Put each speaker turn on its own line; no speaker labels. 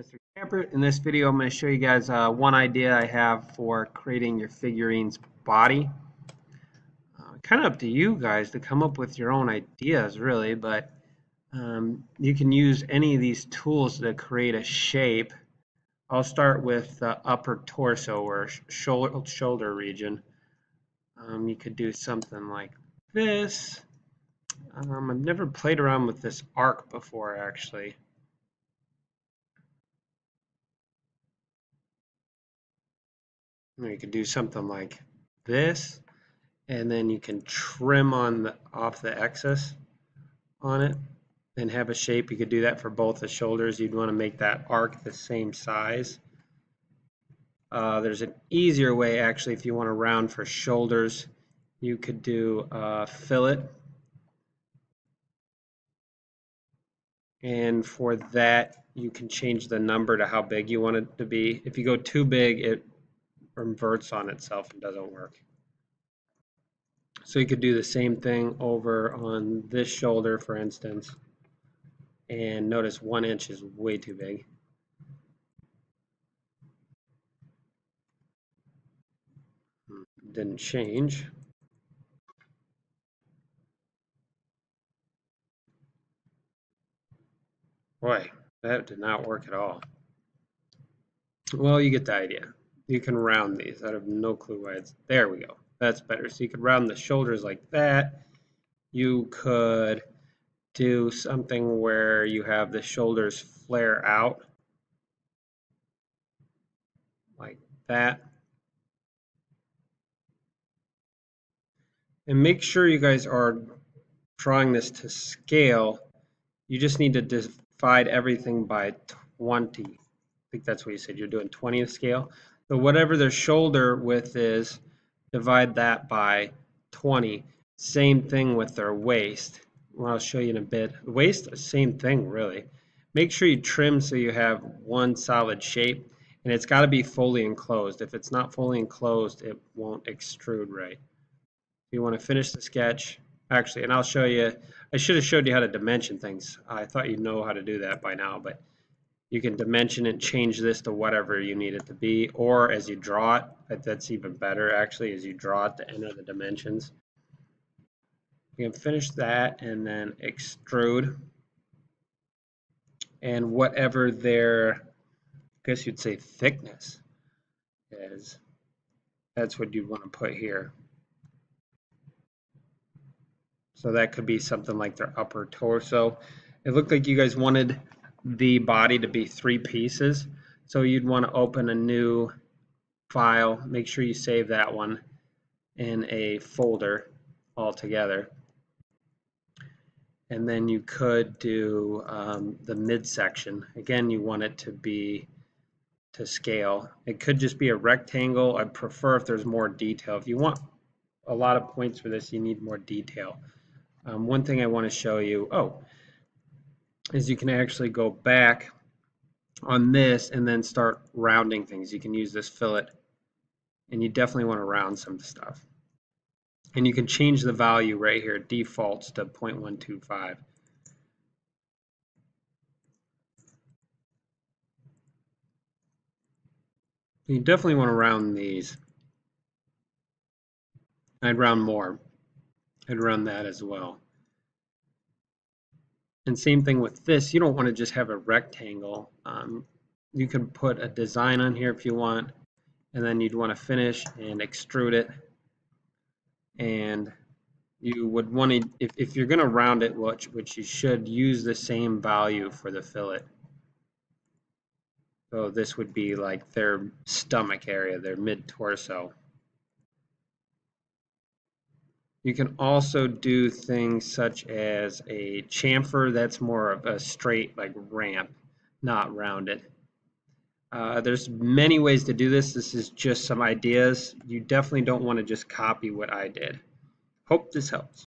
Mr. Cappaert. In this video, I'm going to show you guys uh, one idea I have for creating your figurine's body. Uh, kind of up to you guys to come up with your own ideas, really, but um, you can use any of these tools to create a shape. I'll start with the upper torso or shoulder, shoulder region. Um, you could do something like this. Um, I've never played around with this arc before, actually. You could do something like this and then you can trim on the off the excess on it and have a shape. You could do that for both the shoulders. You'd want to make that arc the same size. Uh, there's an easier way actually if you want to round for shoulders you could do a fillet. And for that you can change the number to how big you want it to be. If you go too big it inverts on itself and doesn't work. So you could do the same thing over on this shoulder, for instance. And notice one inch is way too big. Didn't change. Boy, that did not work at all. Well, you get the idea you can round these. I have no clue why it's there we go. That's better. So you could round the shoulders like that. You could do something where you have the shoulders flare out like that. And make sure you guys are drawing this to scale. You just need to divide everything by 20. I think that's what you said. You're doing 20th scale. So whatever their shoulder width is, divide that by 20. Same thing with their waist. Well, I'll show you in a bit. Waist, same thing really. Make sure you trim so you have one solid shape and it's got to be fully enclosed. If it's not fully enclosed, it won't extrude right. You want to finish the sketch, actually, and I'll show you, I should have showed you how to dimension things. I thought you'd know how to do that by now, but you can dimension and change this to whatever you need it to be or as you draw it that's even better actually as you draw it to enter the dimensions. You can finish that and then extrude. And whatever their I guess you'd say thickness is that's what you'd want to put here. So that could be something like their upper torso. It looked like you guys wanted the body to be three pieces. So you'd want to open a new file, make sure you save that one in a folder altogether. And then you could do um, the midsection. Again, you want it to be to scale. It could just be a rectangle. I prefer if there's more detail. If you want a lot of points for this, you need more detail. Um, one thing I want to show you, oh, is you can actually go back on this and then start rounding things. You can use this fillet and you definitely want to round some stuff. And you can change the value right here. Defaults to 0.125. You definitely want to round these. I'd round more. I'd round that as well. And same thing with this, you don't want to just have a rectangle. Um, you can put a design on here if you want, and then you'd want to finish and extrude it. And you would want to, if, if you're going to round it, which, which you should, use the same value for the fillet. So this would be like their stomach area, their mid-torso. You can also do things such as a chamfer that's more of a straight like ramp, not rounded. Uh, there's many ways to do this. This is just some ideas. You definitely don't want to just copy what I did. Hope this helps.